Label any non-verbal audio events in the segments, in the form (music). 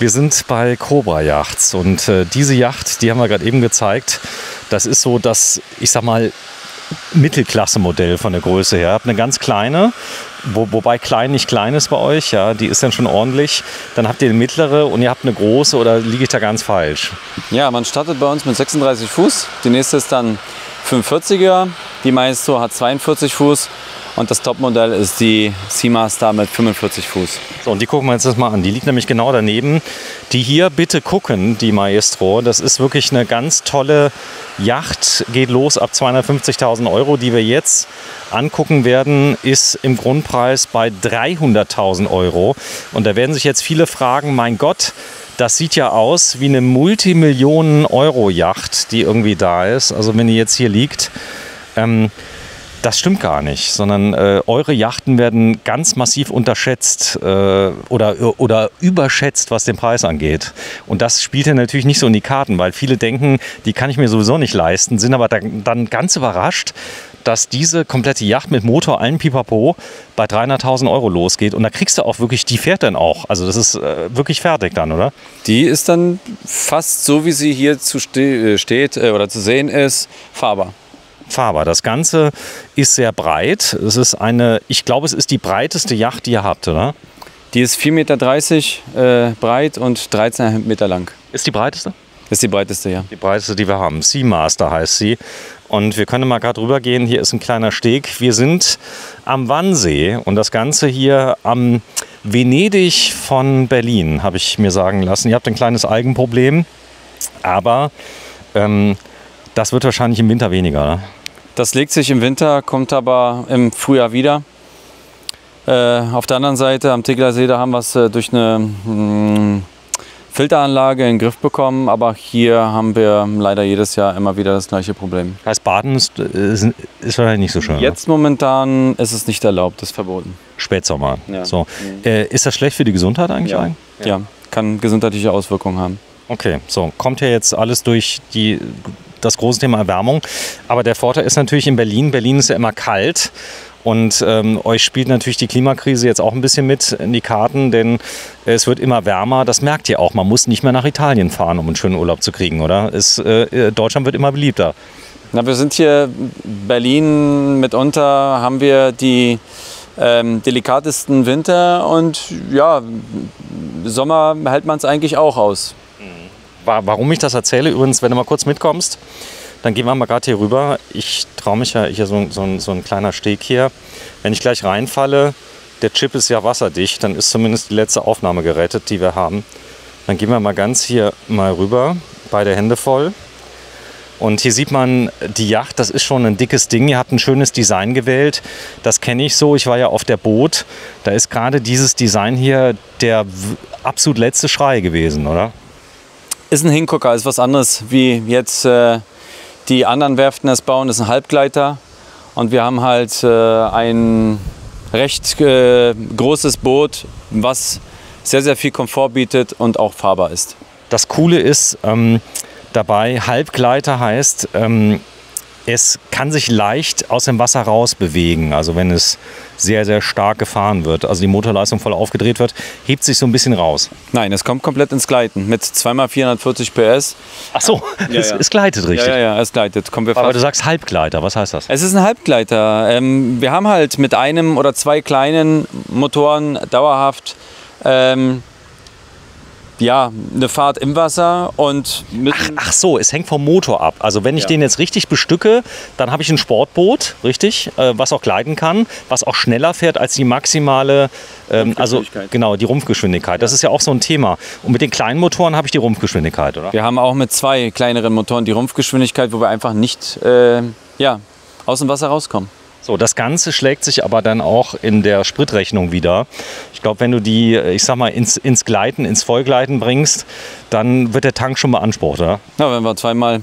Wir sind bei Cobra Yachts und äh, diese Yacht, die haben wir gerade eben gezeigt, das ist so das, ich sag mal, Mittelklasse-Modell von der Größe her. Ihr habt eine ganz kleine, wo, wobei klein nicht klein ist bei euch, ja, die ist dann schon ordentlich. Dann habt ihr eine mittlere und ihr habt eine große oder liege ich da ganz falsch? Ja, man startet bei uns mit 36 Fuß. Die nächste ist dann 45er. Die Maestro hat 42 Fuß und das Topmodell ist die Seamaster mit 45 Fuß. So, und die gucken wir uns das mal an. Die liegt nämlich genau daneben. Die hier bitte gucken, die Maestro. Das ist wirklich eine ganz tolle Yacht. Geht los ab 250.000 Euro. Die wir jetzt angucken werden, ist im Grundpreis bei 300.000 Euro. Und da werden sich jetzt viele fragen, mein Gott, das sieht ja aus wie eine Multimillionen-Euro-Yacht, die irgendwie da ist. Also wenn die jetzt hier liegt. Ähm, das stimmt gar nicht, sondern äh, eure Yachten werden ganz massiv unterschätzt äh, oder, oder überschätzt, was den Preis angeht. Und das spielt ja natürlich nicht so in die Karten, weil viele denken, die kann ich mir sowieso nicht leisten, sind aber dann, dann ganz überrascht, dass diese komplette Yacht mit Motor, allen Pipapo bei 300.000 Euro losgeht. Und da kriegst du auch wirklich, die fährt dann auch. Also das ist äh, wirklich fertig dann, oder? Die ist dann fast so, wie sie hier zu ste äh, steht äh, oder zu sehen ist, fahrbar fahrbar. Das Ganze ist sehr breit. Es ist eine, ich glaube, es ist die breiteste Yacht, die ihr habt, oder? Die ist 4,30 Meter äh, breit und 13,5 Meter lang. Ist die breiteste? Ist die breiteste, ja. Die breiteste, die wir haben. Seamaster heißt sie. Und wir können mal gerade rübergehen. Hier ist ein kleiner Steg. Wir sind am Wannsee und das Ganze hier am Venedig von Berlin, habe ich mir sagen lassen. Ihr habt ein kleines Algenproblem, aber ähm, das wird wahrscheinlich im Winter weniger. Oder? Das legt sich im Winter, kommt aber im Frühjahr wieder. Äh, auf der anderen Seite am Teglersee, da haben wir es äh, durch eine mh, hm, Filteranlage in den Griff bekommen, aber hier haben wir leider jedes Jahr immer wieder das gleiche Problem. Heißt, Baden ist, ist, ist wahrscheinlich nicht so schön. Jetzt oder? momentan ist es nicht erlaubt, ist verboten. Spätsommer. Ja. So. Mhm. Äh, ist das schlecht für die Gesundheit eigentlich? Ja. ja. ja, kann gesundheitliche Auswirkungen haben. Okay, so kommt ja jetzt alles durch die das große Thema Erwärmung. Aber der Vorteil ist natürlich in Berlin, Berlin ist ja immer kalt. Und ähm, euch spielt natürlich die Klimakrise jetzt auch ein bisschen mit in die Karten, denn es wird immer wärmer. Das merkt ihr auch. Man muss nicht mehr nach Italien fahren, um einen schönen Urlaub zu kriegen, oder? Es, äh, Deutschland wird immer beliebter. Na, wir sind hier Berlin mitunter, haben wir die ähm, delikatesten Winter und ja, Sommer hält man es eigentlich auch aus warum ich das erzähle, übrigens, wenn du mal kurz mitkommst, dann gehen wir mal gerade hier rüber. Ich traue mich ja, hier so, so, so ein kleiner Steg hier. Wenn ich gleich reinfalle, der Chip ist ja wasserdicht, dann ist zumindest die letzte Aufnahme gerettet, die wir haben. Dann gehen wir mal ganz hier mal rüber, beide Hände voll. Und hier sieht man die Yacht, das ist schon ein dickes Ding. Ihr habt ein schönes Design gewählt. Das kenne ich so. Ich war ja auf der Boot. Da ist gerade dieses Design hier der absolut letzte Schrei gewesen, oder? Ist ein Hingucker, ist was anderes wie jetzt äh, die anderen Werften das bauen, ist ein Halbgleiter. Und wir haben halt äh, ein recht äh, großes Boot, was sehr, sehr viel Komfort bietet und auch fahrbar ist. Das Coole ist ähm, dabei, Halbgleiter heißt, ähm, es kann sich leicht aus dem Wasser raus bewegen. Also wenn es sehr, sehr stark gefahren wird, also die Motorleistung voll aufgedreht wird, hebt sich so ein bisschen raus. Nein, es kommt komplett ins Gleiten mit 2x440 PS. Ach so, ja, es, ja. es, gleitet richtig. Ja, ja, ja es gleitet. Kommen wir Aber du sagst Halbgleiter, was heißt das? Es ist ein Halbgleiter. Ähm, wir haben halt mit einem oder zwei kleinen Motoren dauerhaft ähm, ja, eine Fahrt im Wasser und ach, ach, so, es hängt vom Motor ab. Also wenn ich ja. den jetzt richtig bestücke, dann habe ich ein Sportboot, richtig, äh, was auch gleiten kann, was auch schneller fährt als die maximale, ähm, also genau, die Rumpfgeschwindigkeit. Das ist ja auch so ein Thema. Und mit den kleinen Motoren habe ich die Rumpfgeschwindigkeit, oder? Wir haben auch mit zwei kleineren Motoren die Rumpfgeschwindigkeit, wo wir einfach nicht äh, ja, aus dem Wasser rauskommen. So, das Ganze schlägt sich aber dann auch in der Spritrechnung wieder. Ich glaube, wenn du die, ich sag mal, ins, ins Gleiten, ins Vollgleiten bringst, dann wird der Tank schon beansprucht, oder? Ja, wenn wir zweimal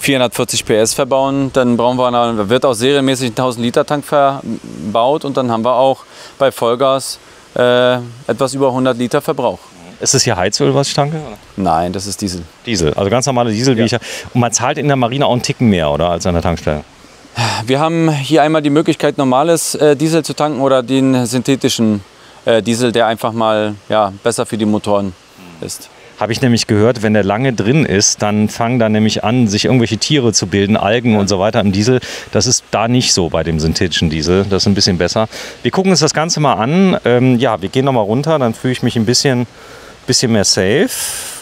440 PS verbauen, dann brauchen wir, eine, wird auch serienmäßig ein 1000 Liter Tank verbaut und dann haben wir auch bei Vollgas äh, etwas über 100 Liter Verbrauch. Ist es hier Heizöl, was ich tanke? Nein, das ist Diesel. Diesel, also ganz normale Diesel, ja. wie ich. Und man zahlt in der Marine auch einen Ticken mehr, oder, als an der Tankstelle? Wir haben hier einmal die Möglichkeit, normales äh, Diesel zu tanken oder den synthetischen äh, Diesel, der einfach mal ja, besser für die Motoren ist. Habe ich nämlich gehört, wenn der lange drin ist, dann fangen da nämlich an, sich irgendwelche Tiere zu bilden, Algen und so weiter im Diesel. Das ist da nicht so bei dem synthetischen Diesel. Das ist ein bisschen besser. Wir gucken uns das Ganze mal an. Ähm, ja, wir gehen nochmal runter, dann fühle ich mich ein bisschen, bisschen mehr safe.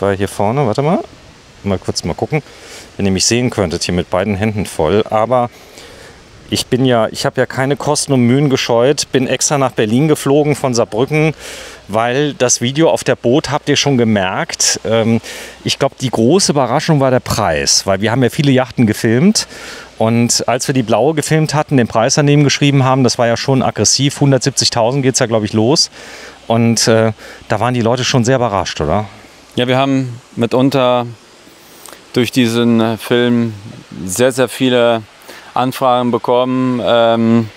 Weil hier vorne, warte mal, mal kurz mal gucken. Wenn ihr mich sehen könntet, hier mit beiden Händen voll. Aber ich bin ja, ich habe ja keine Kosten und Mühen gescheut, bin extra nach Berlin geflogen von Saarbrücken, weil das Video auf der Boot habt ihr schon gemerkt. Ähm, ich glaube, die große Überraschung war der Preis, weil wir haben ja viele Yachten gefilmt und als wir die blaue gefilmt hatten, den Preis daneben geschrieben haben, das war ja schon aggressiv. 170.000 geht es ja, glaube ich, los. Und äh, da waren die Leute schon sehr überrascht, oder? Ja, wir haben mitunter durch diesen Film sehr, sehr viele Anfragen bekommen ähm,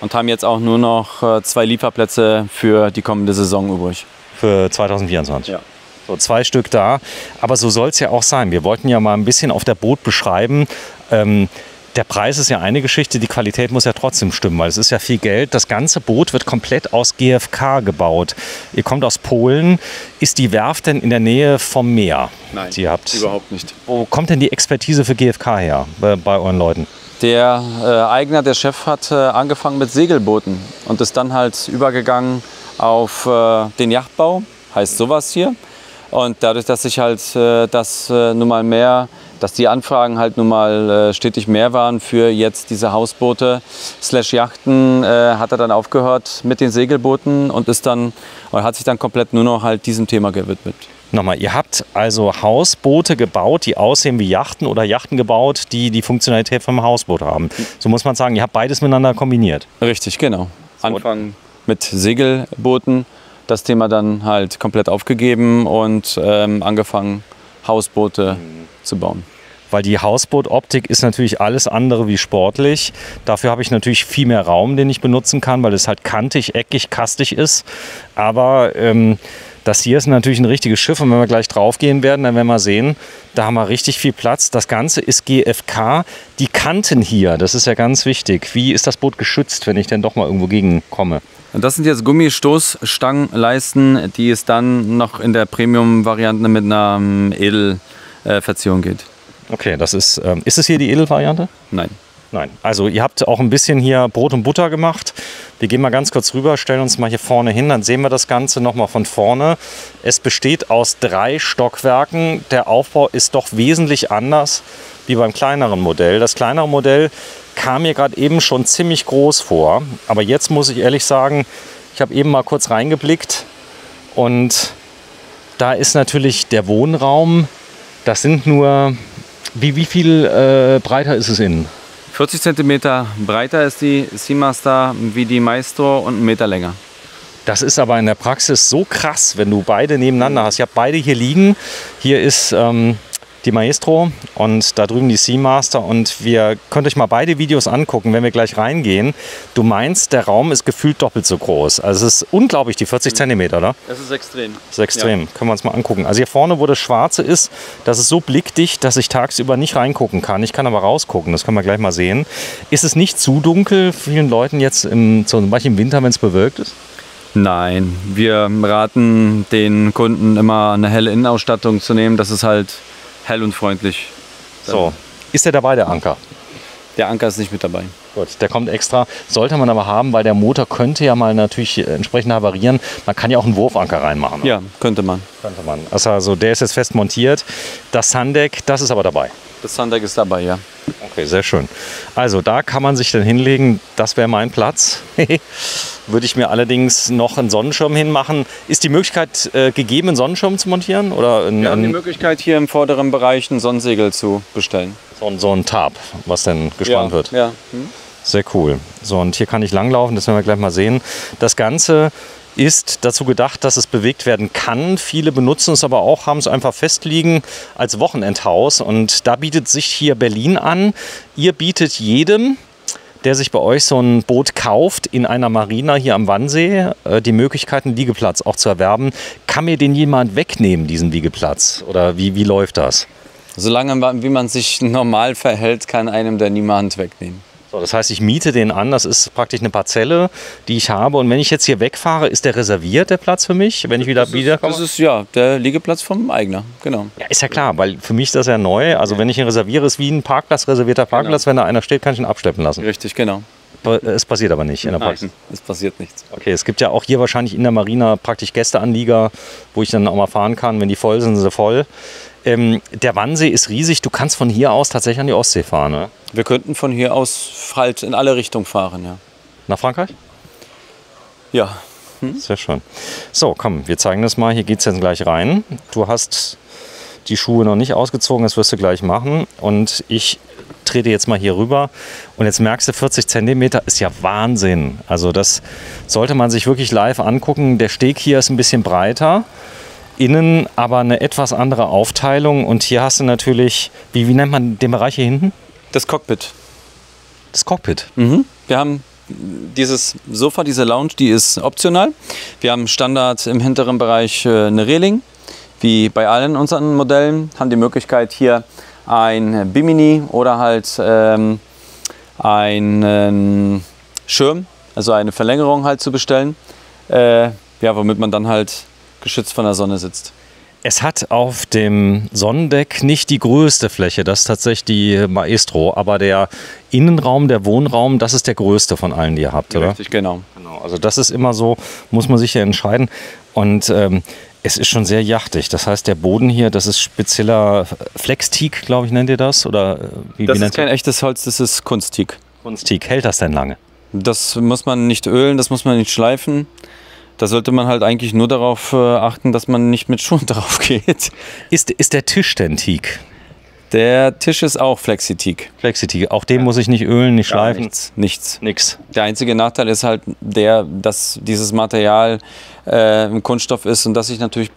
und haben jetzt auch nur noch äh, zwei Lieferplätze für die kommende Saison übrig. Für 2024? Ja. So zwei Stück da. Aber so soll es ja auch sein. Wir wollten ja mal ein bisschen auf der Boot beschreiben. Ähm, der Preis ist ja eine Geschichte, die Qualität muss ja trotzdem stimmen, weil es ist ja viel Geld. Das ganze Boot wird komplett aus GFK gebaut. Ihr kommt aus Polen. Ist die Werft denn in der Nähe vom Meer? Nein, die ihr habt? überhaupt nicht. Wo kommt denn die Expertise für GFK her bei, bei euren Leuten? Der äh, Eigner, der Chef, hat äh, angefangen mit Segelbooten und ist dann halt übergegangen auf äh, den Yachtbau, heißt sowas hier. Und dadurch, dass sich halt äh, das äh, nun mal mehr, dass die Anfragen halt nun mal äh, stetig mehr waren für jetzt diese Hausboote slash Yachten, hat er dann aufgehört mit den Segelbooten und ist dann und hat sich dann komplett nur noch halt diesem Thema gewidmet. Nochmal, ihr habt also Hausboote gebaut, die aussehen wie Yachten oder Yachten gebaut, die die Funktionalität vom Hausboot haben. So muss man sagen, ihr habt beides miteinander kombiniert. Richtig, genau. Anfangen mit Segelbooten, das Thema dann halt komplett aufgegeben und ähm, angefangen, Hausboote mhm. zu bauen weil die Hausbootoptik ist natürlich alles andere wie sportlich. Dafür habe ich natürlich viel mehr Raum, den ich benutzen kann, weil es halt kantig, eckig, kastig ist. Aber ähm, das hier ist natürlich ein richtiges Schiff und wenn wir gleich drauf gehen werden, dann werden wir sehen, da haben wir richtig viel Platz. Das Ganze ist GFK. Die Kanten hier, das ist ja ganz wichtig. Wie ist das Boot geschützt, wenn ich denn doch mal irgendwo gegenkomme? Das sind jetzt Gummistoßstangenleisten, die es dann noch in der Premium-Variante mit einer ähm, Edelverzierung geht. Okay, das ist. Ähm, ist es hier die Edelvariante? Nein. Nein. Also ihr habt auch ein bisschen hier Brot und Butter gemacht. Wir gehen mal ganz kurz rüber, stellen uns mal hier vorne hin, dann sehen wir das Ganze nochmal von vorne. Es besteht aus drei Stockwerken. Der Aufbau ist doch wesentlich anders wie beim kleineren Modell. Das kleinere Modell kam mir gerade eben schon ziemlich groß vor. Aber jetzt muss ich ehrlich sagen, ich habe eben mal kurz reingeblickt und da ist natürlich der Wohnraum. Das sind nur, wie, wie viel äh, breiter ist es innen? 40 cm breiter ist die Seamaster wie die Maestro und einen Meter länger. Das ist aber in der Praxis so krass, wenn du beide nebeneinander hast. Ich habe beide hier liegen. Hier ist ähm, die Maestro und da drüben die Seamaster. Und wir könnt euch mal beide Videos angucken, wenn wir gleich reingehen. Du meinst, der Raum ist gefühlt doppelt so groß. Also es ist unglaublich, die 40 Zentimeter, oder? Das ist extrem. Das ist extrem. Ja. Können wir uns mal angucken. Also hier vorne, wo das Schwarze ist, das ist so blickdicht, dass ich tagsüber nicht reingucken kann. Ich kann aber rausgucken, das können wir gleich mal sehen. Ist es nicht zu dunkel vielen Leuten jetzt, im, zum Beispiel im Winter, wenn es bewölkt ist? Nein, wir raten den Kunden immer eine helle Innenausstattung zu nehmen. Das ist halt hell und freundlich. So, ist der dabei, der Anker? Der Anker ist nicht mit dabei. Gut, der kommt extra. Sollte man aber haben, weil der Motor könnte ja mal natürlich entsprechend havarieren. Man kann ja auch einen Wurfanker reinmachen. Oder? Ja, könnte man. Könnte man. Also, also der ist jetzt fest montiert. Das Sundeck, das ist aber dabei. Das Sundeck ist dabei, ja. Okay, sehr schön. Also da kann man sich dann hinlegen. Das wäre mein Platz. (laughs) Würde ich mir allerdings noch einen Sonnenschirm hinmachen. Ist die Möglichkeit äh, gegeben, einen Sonnenschirm zu montieren? Oder ein, Wir haben die Möglichkeit, hier im vorderen Bereich ein Sonnensegel zu bestellen. So, so ein Tarp, was dann gespannt ja, wird. Ja. Hm. Sehr cool. So, und hier kann ich langlaufen, das werden wir gleich mal sehen. Das Ganze ist dazu gedacht, dass es bewegt werden kann. Viele benutzen es aber auch, haben es einfach festliegen als Wochenendhaus. Und da bietet sich hier Berlin an. Ihr bietet jedem, der sich bei euch so ein Boot kauft in einer Marina hier am Wannsee, äh, die Möglichkeit, einen Liegeplatz auch zu erwerben. Kann mir den jemand wegnehmen, diesen Liegeplatz? Oder wie, wie läuft das? Solange wie man sich normal verhält, kann einem der niemand wegnehmen. So, das heißt, ich miete den an. Das ist praktisch eine Parzelle, die ich habe. Und wenn ich jetzt hier wegfahre, ist der reserviert, der Platz für mich, wenn ich wieder wiederkomme? Das ist ja der Liegeplatz vom Eigner, genau. Ja, ist ja klar, weil für mich ist das ja neu. Also wenn ich ihn reserviere, ist wie ein Parkplatz, reservierter Parkplatz. Wenn da einer steht, kann ich ihn abschleppen lassen. Richtig, genau. Es passiert aber nicht in der Praxis. Nein, es passiert nichts. Okay, es gibt ja auch hier wahrscheinlich in der Marina praktisch Gästeanlieger, wo ich dann auch mal fahren kann. Wenn die voll sind, sind sie voll. Ähm, der Wannsee ist riesig. Du kannst von hier aus tatsächlich an die Ostsee fahren, ne? Wir könnten von hier aus halt in alle Richtungen fahren, ja. Nach Frankreich? Ja. Sehr schön. So, komm, wir zeigen das mal. Hier geht es jetzt gleich rein. Du hast die Schuhe noch nicht ausgezogen, das wirst du gleich machen. Und ich trete jetzt mal hier rüber. Und jetzt merkst du, 40 Zentimeter ist ja Wahnsinn. Also das sollte man sich wirklich live angucken. Der Steg hier ist ein bisschen breiter. Innen aber eine etwas andere Aufteilung. Und hier hast du natürlich, wie, wie nennt man den Bereich hier hinten? Das Cockpit. Das Cockpit. Mhm. Wir haben dieses Sofa, diese Lounge, die ist optional. Wir haben Standard im hinteren Bereich äh, eine Reling. Wie bei allen unseren Modellen haben die Möglichkeit hier ein Bimini oder halt ähm, einen Schirm, also eine Verlängerung halt zu bestellen. Äh, ja, womit man dann halt geschützt von der Sonne sitzt. Es hat auf dem Sonnendeck nicht die größte Fläche, das ist tatsächlich die Maestro, aber der Innenraum, der Wohnraum, das ist der größte von allen, die ihr habt, oder? Richtig, genau. Genau, also das ist immer so, muss man sich ja entscheiden. Und ähm, es ist schon sehr jachtig. Das heißt, der Boden hier, das ist spezieller Flexteak, glaube ich, nennt ihr das? Oder äh, wie, Das wie ist kein echtes Holz, das ist Kunstteak. Kunstteak? Hält das denn lange? Das muss man nicht ölen, das muss man nicht schleifen. Da sollte man halt eigentlich nur darauf äh, achten, dass man nicht mit Schuhen (laughs) drauf geht. Ist, ist der Tisch denn Teak? Der Tisch ist auch Flexiteak. Flexiteak. Auch den muss ich nicht ölen, nicht schleifen? Nichts, nichts. Nix. Der einzige Nachteil ist halt der, dass dieses Material äh, ein Kunststoff ist und das sich natürlich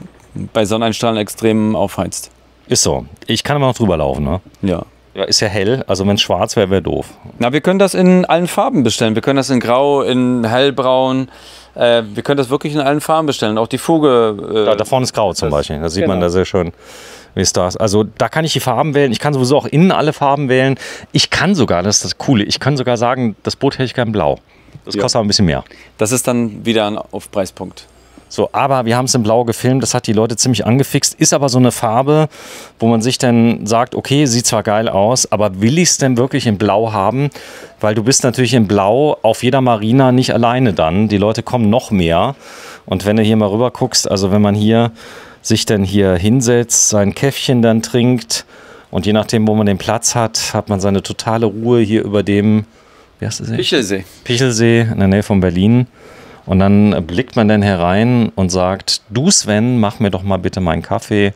bei Sonneneinstrahlen extrem aufheizt. Ist so. Ich kann aber noch drüber laufen, ne? Ja. Ja, ist ja hell. Also wenn es schwarz wäre, wäre doof. Na, wir können das in allen Farben bestellen. Wir können das in Grau, in Hellbraun. Äh, wir können das wirklich in allen Farben bestellen. Auch die Fuge. Äh, Da, da vorne ist grau zum das- Beispiel. Da sieht man genau. da sehr schön, wie ist. Also da kann ich die Farben wählen. Ich kann sowieso auch innen alle Farben wählen. Ich kann sogar, das ist das Coole, ich kann sogar sagen, das Boot hätte ich gern blau. Das Ja. kostet aber ein bisschen mehr. das ist dann wieder ein Aufpreispunkt. So, aber wir haben es in Blau gefilmt, das hat die Leute ziemlich angefixt. Ist aber so eine Farbe, wo man sich dann sagt, okay, sieht zwar geil aus, aber will ich es denn wirklich in Blau haben? Weil du bist natürlich in Blau auf jeder Marina nicht alleine dann. Die Leute kommen noch mehr. Und wenn du hier mal rüber guckst, also wenn man hier sich dann hier hinsetzt, sein Käffchen dann trinkt und je nachdem, wo man den Platz hat, hat man seine totale Ruhe hier über dem, wie heißt das? hier? Pichelsee. Pichelsee in der Nähe von Berlin. Und dann blickt man dann herein und sagt, du Sven, mach mir doch mal bitte meinen Kaffee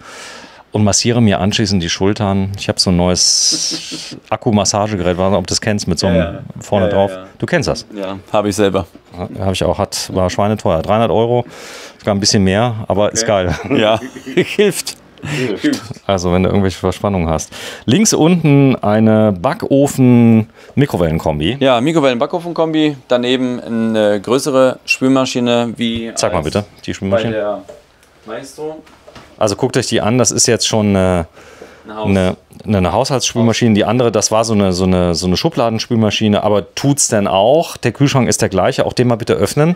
und massiere mir anschließend die Schultern. Ich habe so ein neues (laughs) Akku-Massagegerät, weiß nicht, ob du das kennst, mit so einem Ja, ja. vorne Ja, drauf. Du kennst das. Ja, habe ich selber. Habe ich auch, hat, war schweineteuer. 300 Euro, sogar ein bisschen mehr, aber ist geil. Ja, (laughs) (laughs) hilft. Also wenn du irgendwelche Verspannungen hast. Links unten eine Backofen-Mikrowellenkombi. Ja, Mikrowellen-Backofen-Kombi. Daneben eine größere Spülmaschine wie. Zeig mal bitte die Bei Spülmaschine. der Maestro. Also guckt euch die an, das ist jetzt schon eine, Ein Haus. Eine, eine Haushaltsspülmaschine. Die andere, das war so eine, so eine, so eine Schubladenspülmaschine, aber tut's denn auch? Der Kühlschrank ist der gleiche, auch den mal bitte öffnen,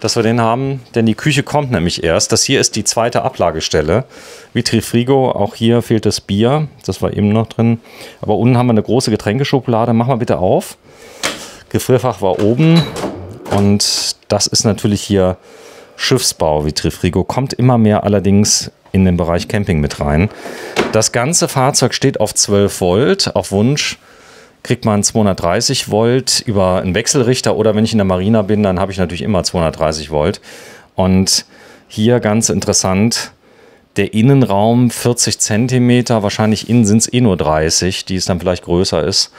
dass wir den haben, denn die Küche kommt nämlich erst. Das hier ist die zweite Ablagestelle. Vitrifrigo, auch hier fehlt das Bier, das war eben noch drin. Aber unten haben wir eine große Getränkeschublade, mach mal bitte auf. Gefrierfach war oben und das ist natürlich hier Schiffsbau Vitrifrigo, kommt immer mehr allerdings in den Bereich Camping mit rein. Das ganze Fahrzeug steht auf 12 Volt. Auf Wunsch kriegt man 230 Volt über einen Wechselrichter oder wenn ich in der Marina bin, dann habe ich natürlich immer 230 Volt. Und hier ganz interessant, der Innenraum 40 Zentimeter, wahrscheinlich innen sind es eh nur 30, die es dann vielleicht größer ist.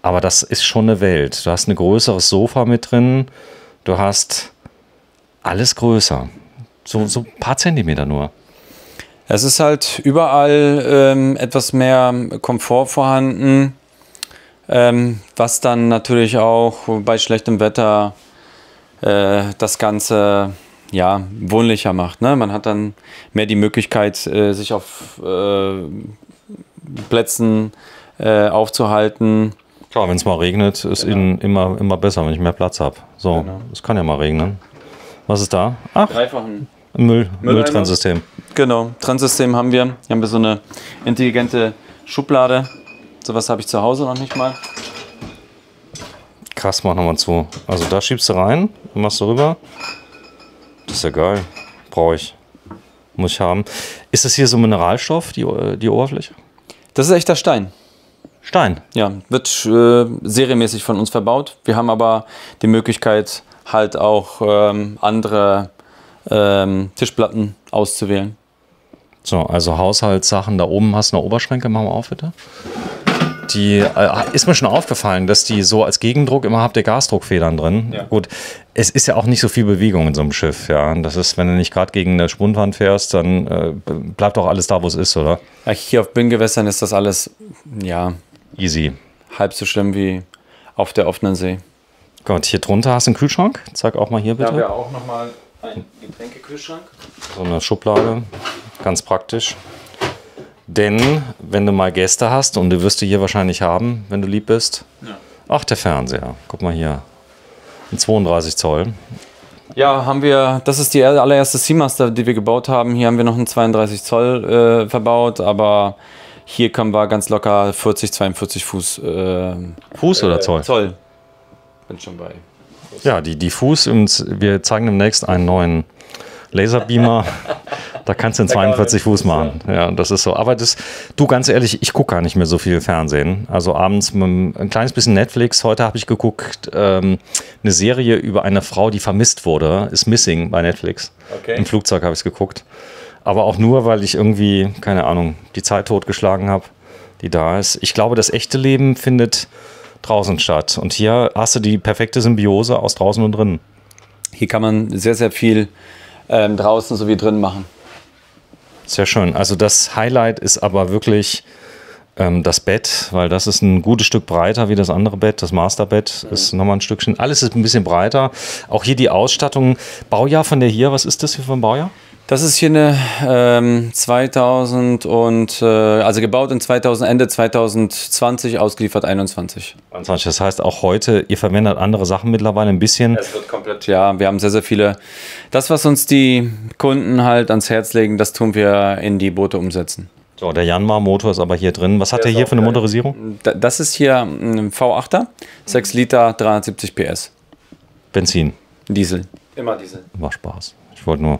Aber das ist schon eine Welt. Du hast ein größeres Sofa mit drin, du hast alles größer. So, so ein paar Zentimeter nur. Es ist halt überall ähm, etwas mehr Komfort vorhanden, ähm, was dann natürlich auch bei schlechtem Wetter äh, das Ganze ja, wohnlicher macht. Ne? Man hat dann mehr die Möglichkeit, äh, sich auf äh, Plätzen äh, aufzuhalten. Klar, wenn es mal regnet, ist innen immer, immer besser, wenn ich mehr Platz habe. So, Genau. es kann ja mal regnen. Was ist da? Ach, Dreifachen. Müll. Mülltrennsystem. Genau, Trennsystem haben wir. Hier haben wir so eine intelligente Schublade. Sowas habe ich zu Hause noch nicht mal. Krass, mach nochmal zu. Also da schiebst du rein, machst du rüber. Das ist ja geil. Brauche ich. Muss ich haben. Ist das hier so Mineralstoff, die, die Oberfläche? Das ist echter Stein. Stein. Ja, wird äh, serienmäßig von uns verbaut. Wir haben aber die Möglichkeit, halt auch ähm, andere ähm, Tischplatten auszuwählen. So, also Haushaltssachen da oben hast du eine Oberschränke, machen wir auf bitte. Die äh, ist mir schon aufgefallen, dass die so als Gegendruck immer habt ihr Gasdruckfedern drin. Ja. Gut, es ist ja auch nicht so viel Bewegung in so einem Schiff, ja. Das ist, wenn du nicht gerade gegen eine Spundwand fährst, dann äh, bleibt doch alles da, wo es ist, oder? Hier auf Binnengewässern ist das alles ja, Easy. halb so schlimm wie auf der offenen See. Gott, hier drunter hast du einen Kühlschrank. Zeig auch mal hier bitte. auch nochmal einen Getränkekühlschrank. So eine Schublade. Ganz praktisch. Denn, wenn du mal Gäste hast, und du wirst die hier wahrscheinlich haben, wenn du lieb bist. Ja. Ach, der Fernseher. Guck mal hier. Ein 32 Zoll. Ja, haben wir, das ist die allererste Seamaster, die wir gebaut haben. Hier haben wir noch einen 32 Zoll äh, verbaut, aber hier können wir ganz locker 40, 42 Fuß äh, Fuß oder Zoll? Zoll. Bin schon bei. Ja, die. Und wir zeigen demnächst einen neuen Laserbeamer. da kannst du in kann man 42 mit Fuß machen. Ja, das ist so. Aber das, du ganz ehrlich, ich gucke gar nicht mehr so viel Fernsehen. Also abends mit ein kleines bisschen Netflix. Heute habe ich geguckt, ähm, eine Serie über eine Frau, die vermisst wurde. Ist Missing bei Netflix. Okay. Im Flugzeug habe ich es geguckt. Aber auch nur, weil ich irgendwie, keine Ahnung, die Zeit totgeschlagen habe, die da ist. Ich glaube, das echte Leben findet draußen statt. Und hier hast du die perfekte Symbiose aus draußen und drinnen. Hier kann man sehr, sehr viel ähm, draußen sowie drin machen. Sehr schön. Also das Highlight ist aber wirklich ähm, das Bett, weil das ist ein gutes Stück breiter wie das andere Bett. Das Masterbett ist nochmal ein Stückchen. Alles ist ein bisschen breiter. Auch hier die Ausstattung. Baujahr von der hier, was ist das hier für ein Baujahr? Das ist hier eine ähm, 2000 und äh, also gebaut in 2000 Ende 2020 ausgeliefert 21. 21. Das heißt auch heute, ihr verwendet andere Sachen mittlerweile ein bisschen. Es wird komplett ja, wir haben sehr sehr viele. Das was uns die Kunden halt ans Herz legen, das tun wir in die Boote umsetzen. So, der Janmar-Motor ist aber hier drin. Was hat Der hier für eine geil. Motorisierung? Da- Das ist hier ein V8er, 6 Liter, 370 PS. Benzin. Diesel. Immer Diesel. War Spaß. Ich wollte nur,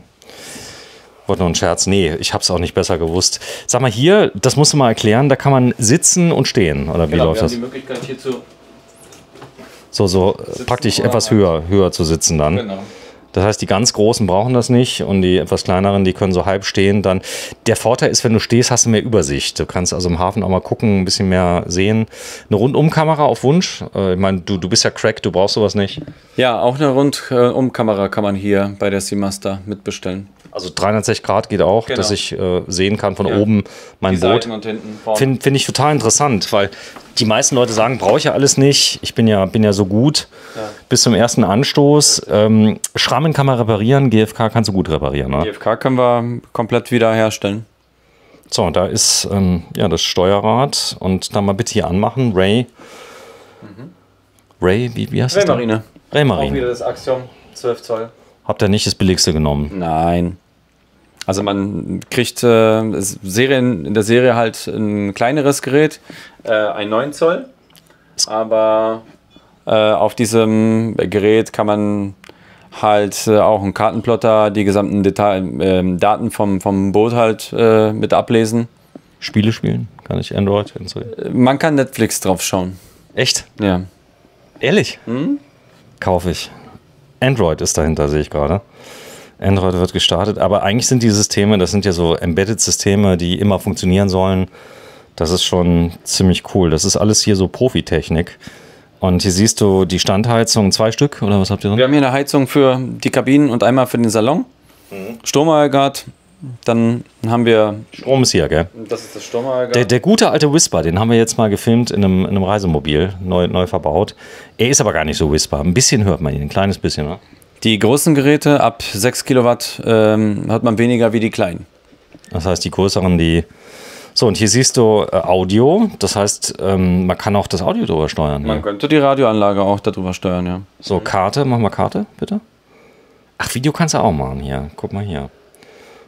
wollte nur einen Scherz. Nee, ich habe es auch nicht besser gewusst. Sag mal, hier, das musst du mal erklären, da kann man sitzen und stehen. Oder wie Genau, läuft wir haben das? die Möglichkeit hierzu. So, so äh, praktisch etwas höher, höher zu sitzen dann. Genau. Das heißt, die ganz Großen brauchen das nicht und die etwas kleineren, die können so halb stehen. Dann der Vorteil ist, wenn du stehst, hast du mehr Übersicht. Du kannst also im Hafen auch mal gucken, ein bisschen mehr sehen. Eine Rundumkamera auf Wunsch. Äh, Ich meine, du, du bist ja Crack, du brauchst sowas nicht. Ja, auch eine Rundumkamera kann man hier bei der Seamaster mitbestellen. Also 360 Grad geht auch, Genau. dass ich äh, sehen kann von Ja. oben mein Die Boot. Finde find ich total interessant, weil die meisten Leute sagen, brauche ich ja alles nicht. Ich bin ja, bin ja so gut bis zum ersten Anstoß. Ähm, Schrammen kann man reparieren, GFK kannst du gut reparieren. Ne? GFK können wir komplett wieder herstellen. So, da ist ähm, ja, das Steuerrad und dann mal bitte hier anmachen. Ray. Ray, wie, wie heißt das? denn? Raymarine. Raymarine. das Axiom, 12 Zoll. Habt ihr nicht das billigste genommen? Nein. Also man kriegt äh, Serien, in der Serie halt ein kleineres Gerät, äh, ein 9 Zoll. Aber äh, auf diesem Gerät kann man halt äh, auch einen Kartenplotter, die gesamten Detail, ähm, Daten vom, vom Boot halt äh, mit ablesen. Spiele spielen? Kann ich Android installieren? Man kann Netflix drauf schauen. Echt? Ja. Ehrlich? Kaufe ich. Android ist dahinter, sehe ich gerade. Android wird gestartet, aber eigentlich sind die Systeme, das sind ja so Embedded-Systeme, die immer funktionieren sollen. Das ist schon ziemlich cool. Das ist alles hier so Profitechnik. Und hier siehst du die Standheizung, zwei Stück oder was habt ihr drin? Wir haben hier eine Heizung für die Kabinen und einmal für den Salon. Stromaggregat. Dann haben wir. Strom ist hier, gell? Das ist das Stromaggregat. Der, der gute alte Whisper, den haben wir jetzt mal gefilmt in einem, in einem Reisemobil, neu, neu verbaut. Er ist aber gar nicht so Whisper. Ein bisschen hört man ihn, ein kleines bisschen. Ne? Die großen Geräte ab 6 Kilowatt ähm, hat man weniger wie die kleinen. Das heißt, die größeren, die So, und hier siehst du äh, Audio. Das heißt, ähm, man kann auch das Audio drüber steuern. Man hier. könnte die Radioanlage auch darüber steuern, ja. So, Karte, mach mal Karte, bitte. Ach, Video kannst du auch machen hier. Guck mal hier.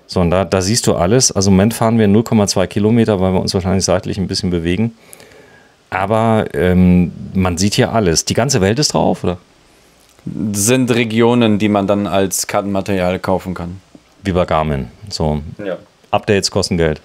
So, und da, da siehst du alles. Also im Moment fahren wir 0,2 Kilometer, weil wir uns wahrscheinlich seitlich ein bisschen bewegen. Aber ähm, man sieht hier alles. Die ganze Welt ist drauf, oder? Sind Regionen, die man dann als Kartenmaterial kaufen kann. Wie bei Garmin. So, Ja. Updates kosten Geld.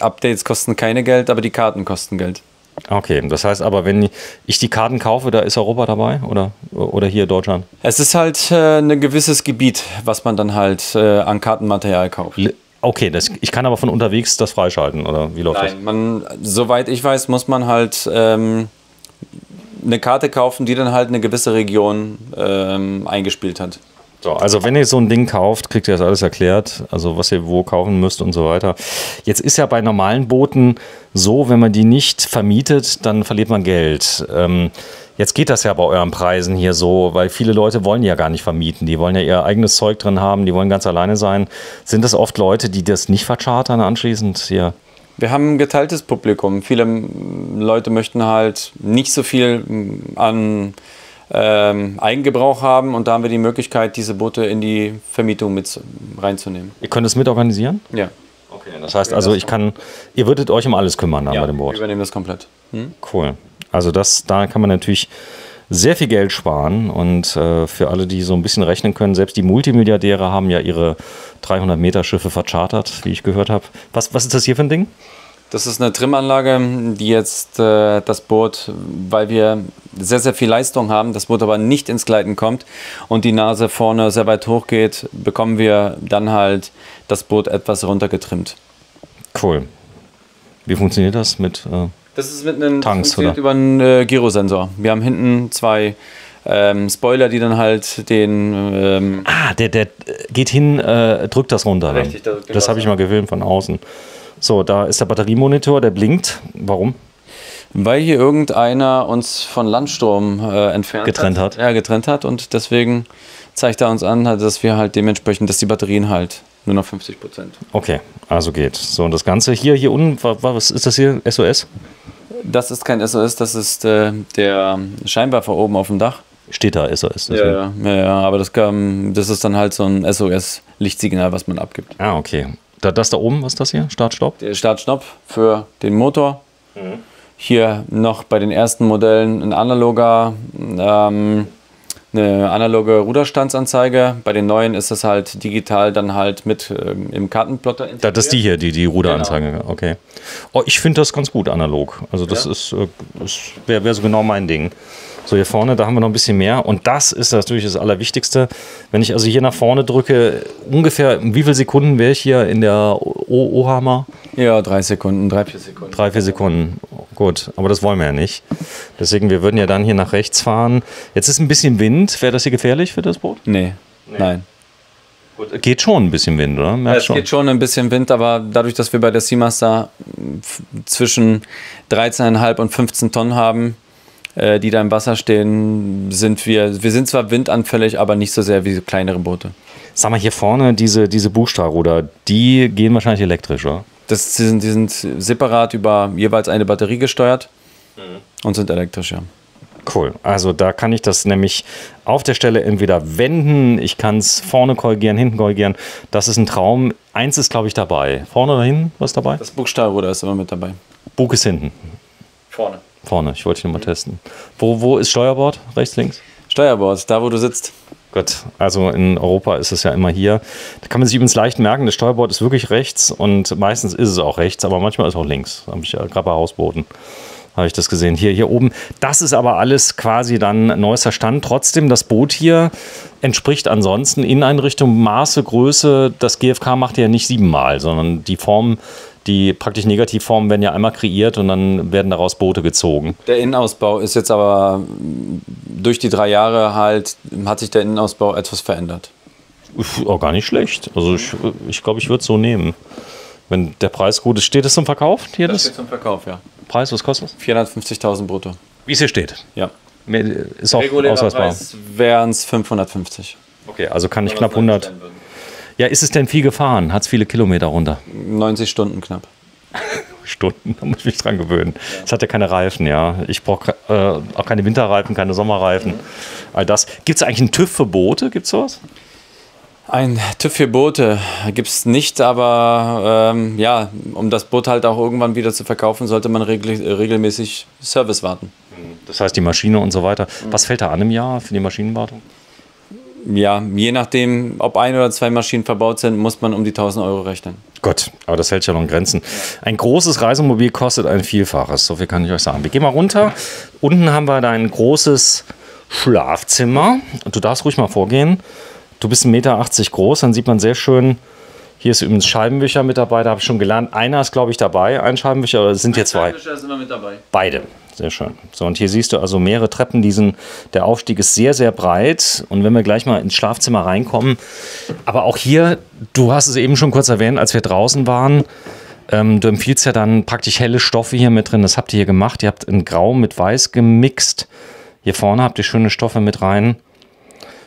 Updates kosten keine Geld, aber die Karten kosten Geld. Okay, das heißt aber, wenn ich die Karten kaufe, da ist Europa dabei oder, oder hier Deutschland? Es ist halt äh, ein gewisses Gebiet, was man dann halt äh, an Kartenmaterial kauft. Li- Okay, das, ich kann aber von unterwegs das freischalten oder wie läuft Nein, man, soweit ich weiß, muss man halt ähm, eine Karte kaufen, die dann halt eine gewisse Region ähm, eingespielt hat. So, also wenn ihr so ein Ding kauft, kriegt ihr das alles erklärt, also was ihr wo kaufen müsst und so weiter. Jetzt ist ja bei normalen Booten so, wenn man die nicht vermietet, dann verliert man Geld. Ähm, jetzt geht das ja bei euren Preisen hier so, weil viele Leute wollen ja gar nicht vermieten. Die wollen ja ihr eigenes Zeug drin haben, die wollen ganz alleine sein. Sind das oft Leute, die das nicht verchartern anschließend hier? Wir haben ein geteiltes Publikum. Viele Leute möchten halt nicht so viel an ähm, Eigengebrauch haben und da haben wir die Möglichkeit, diese Boote in die Vermietung mit reinzunehmen. Ihr könnt es mitorganisieren? Ja. Okay, das heißt also, ich kann, ihr würdet euch um alles kümmern dann bei dem wir Boot. übernehmen das komplett. Hm? Cool. Also das, da kann man natürlich sehr viel Geld sparen und äh, für alle, die so ein bisschen rechnen können, selbst die Multimilliardäre haben ja ihre 300 Meter Schiffe verchartert, wie ich gehört habe. Was, was ist das hier für ein Ding? Das ist eine Trimmanlage, die jetzt äh, das Boot, weil wir sehr, sehr viel Leistung haben, das Boot aber nicht ins Gleiten kommt und die Nase vorne sehr weit hoch geht, bekommen wir dann halt das Boot etwas runtergetrimmt. Cool. Wie funktioniert das mit? Äh, Das ist mit einem Tanks, oder? über einen äh, Gyrosensor. Wir haben hinten zwei ähm, Spoiler, die dann halt den ähm, ah, der, der geht hin, äh, drückt das runter. dann. Richtig, den das habe ich mal gefilmt von außen. So, da ist der Batteriemonitor, der blinkt. Warum? Weil hier irgendeiner uns von Landstrom äh, entfernt Getrennt hat. Ja, getrennt hat und deswegen zeigt er uns an, dass wir halt dementsprechend, dass die Batterien halt nur noch 50 Prozent. Okay, also geht. So, und das Ganze hier, hier unten, wa- wa- was ist das hier? SOS? Das ist kein SOS, das ist äh, der Scheinwerfer oben auf dem Dach. Steht da SOS. Ja, ja, ja, aber das, kam, das ist dann halt so ein SOS-Lichtsignal, was man abgibt. Ah, okay. Da, das da oben, was ist das hier? Start, Stopp? Der Start-Stopp für den Motor. Hier noch bei den ersten Modellen ein analoger, ähm, eine analoge Ruderstandsanzeige. Bei den neuen ist es halt digital dann halt mit ähm, im Kartenplotter integriert. das ist die hier, die, die Ruderanzeige. Okay. Oh, ich finde das ganz gut analog. Also das Ja? ist, äh, ist wäre wär so genau mein Ding. So hier vorne, da haben wir noch ein bisschen mehr. Und das ist natürlich das Allerwichtigste. Wenn ich also hier nach vorne drücke, ungefähr, in wie viele Sekunden wäre ich hier in der O-Hammer? Ja, drei Sekunden, drei, vier Sekunden. Drei, vier Sekunden. Gut, aber das wollen wir ja nicht. Deswegen, wir würden ja dann hier nach rechts fahren. Jetzt ist ein bisschen Wind. Wäre das hier gefährlich für das Boot? Nee, nein. Geht schon ein bisschen Wind, oder? Merkst es schon. geht schon ein bisschen Wind, aber dadurch, dass wir bei der Seamaster zwischen 13,5 und 15 Tonnen haben, äh, die da im Wasser stehen, sind wir, wir sind zwar windanfällig, aber nicht so sehr wie kleinere Boote. Sag mal, hier vorne diese, diese Buchstrahlruder, die gehen wahrscheinlich elektrisch, oder? Das, die, sind, die sind separat über jeweils eine Batterie gesteuert und sind elektrisch, ja. Cool. Also da kann ich das nämlich auf der Stelle entweder wenden, ich kann es vorne korrigieren, hinten korrigieren. Das ist ein Traum. Eins ist, glaube ich, dabei. Vorne oder hinten was dabei? Das Bugstahlruder ist immer mit dabei. Bug ist hinten. Vorne. Vorne. Ich wollte ihn mal testen. Wo, wo ist Steuerbord? Rechts, links? Steuerbord, da wo du sitzt. Gut, also in Europa ist es ja immer hier. Da kann man sich übrigens leicht merken, das Steuerbord ist wirklich rechts und meistens ist es auch rechts, aber manchmal ist es auch links. Habe ich ja gerade bei Hausbooten. Habe ich das gesehen. Hier, hier oben. Das ist aber alles quasi dann neuester Stand. Trotzdem, das Boot hier entspricht ansonsten Inneneinrichtung, Maße, Größe. Das GFK macht ja nicht siebenmal, sondern die Formen, die praktisch Negativformen werden ja einmal kreiert und dann werden daraus Boote gezogen. Der Innenausbau ist jetzt aber mm, durch die drei Jahre halt, hat sich der Innenausbau etwas verändert. Auch gar nicht schlecht. Also ich glaube, ich, glaub, ich würde es so nehmen. Wenn der Preis gut ist, steht es zum Verkauf? Hier das, zum Verkauf, ja. Preis, was kostet es? 450.000 brutto. Wie es hier steht. Ja. Ist auch ausweisbar. wären es 550. Okay, also kann ich knapp 100. Ja, ist es denn viel gefahren? Hat es viele Kilometer runter? 90 Stunden knapp. (laughs) Stunden, da muss ich mich dran gewöhnen. Es hat ja keine Reifen, ja. Ich brauche äh, auch keine Winterreifen, keine Sommerreifen. All das. Gibt es eigentlich einen TÜV für Boote? Gibt es sowas? Ein TÜV für Boote gibt es nicht, aber ähm, ja, um das Boot halt auch irgendwann wieder zu verkaufen, sollte man regel regelmäßig Service warten. Das heißt die Maschine und so weiter. Was fällt da an im Jahr für die Maschinenwartung? Ja, je nachdem, ob ein oder zwei Maschinen verbaut sind, muss man um die 1000 Euro rechnen. Gott, aber das hält ja noch in Grenzen. Ein großes Reisemobil kostet ein Vielfaches, so viel kann ich euch sagen. Wir gehen mal runter. Unten haben wir da ein großes Schlafzimmer. Und du darfst ruhig mal vorgehen. Du bist 1,80 Meter groß, dann sieht man sehr schön, hier ist übrigens Scheibenwischer mit dabei, da habe ich schon gelernt. Einer ist, glaube ich, dabei, ein Scheibenwischer, oder sind hier zwei? Scheibenwischer ist immer mit dabei. Beide. Sehr schön. So, und hier siehst du also mehrere Treppen. Diesen, der Aufstieg ist sehr, sehr breit. Und wenn wir gleich mal ins Schlafzimmer reinkommen, aber auch hier, du hast es eben schon kurz erwähnt, als wir draußen waren, ähm, du empfiehlst ja dann praktisch helle Stoffe hier mit drin. Das habt ihr hier gemacht. Ihr habt in Grau mit Weiß gemixt. Hier vorne habt ihr schöne Stoffe mit rein.